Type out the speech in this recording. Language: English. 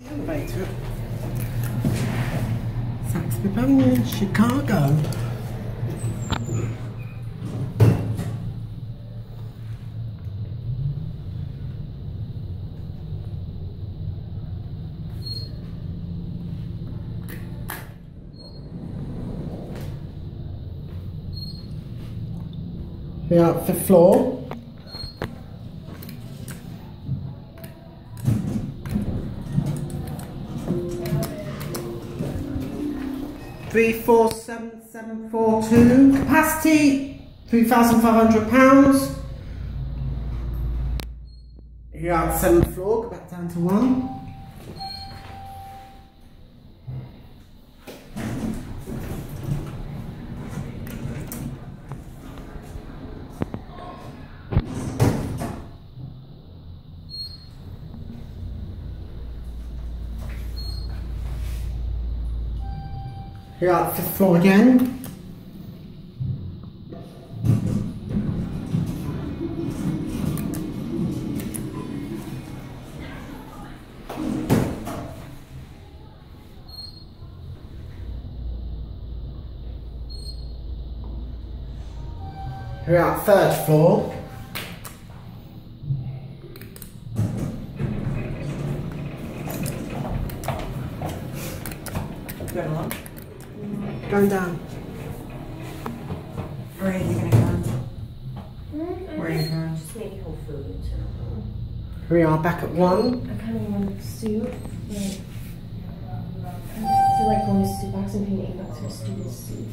elevator Saxby Pavilion, Chicago. We are at the floor. 347742. Capacity, 3,500 pounds. Here on 7th floor, go back down to 1. Here at fifth floor again. Here at third floor. Good one. Going down. Where are you gonna go? Mm, Where are you going? Just maybe Whole Foods. Here we are back at one. I kind of want soup. Like, I feel like going to Soupbox and paying eight bucks for stupid soup.